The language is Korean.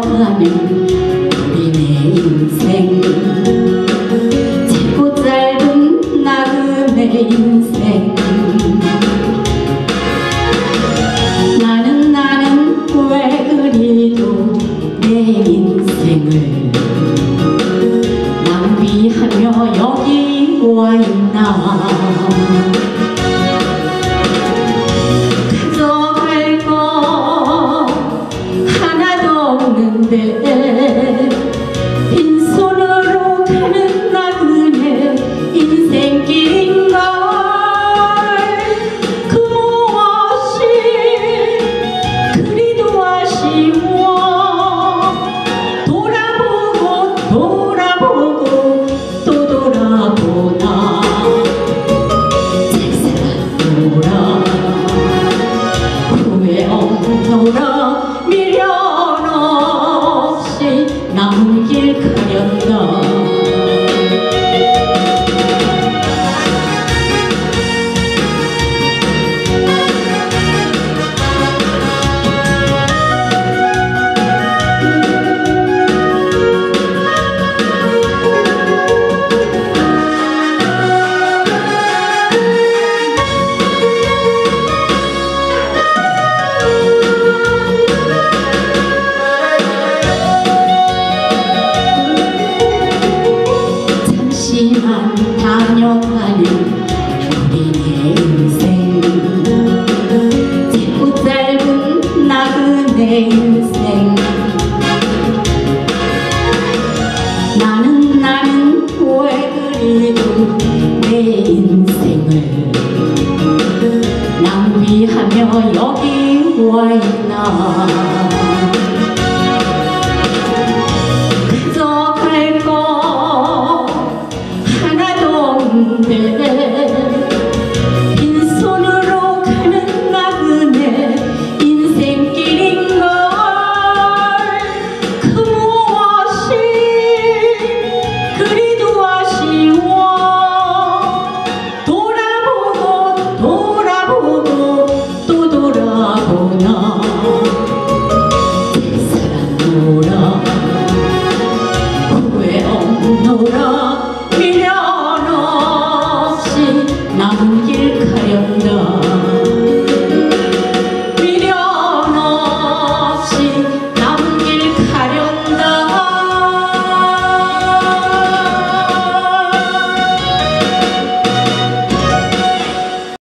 다녀가는 우리네 인생. 짧고 짧은 나그네 인생. 나는 나는 왜 그리도 내 인생을 낭비하며 여기 와 있나 없는데 빈손으로 가는 나그네 인생길인 걸 그 무엇이 그리도 아쉬워 돌아보고 돌아보고 또 돌아보나. 짝사랑노 나는 나는 왜 그리도 내 인생을 낭비하며 여기 와 있나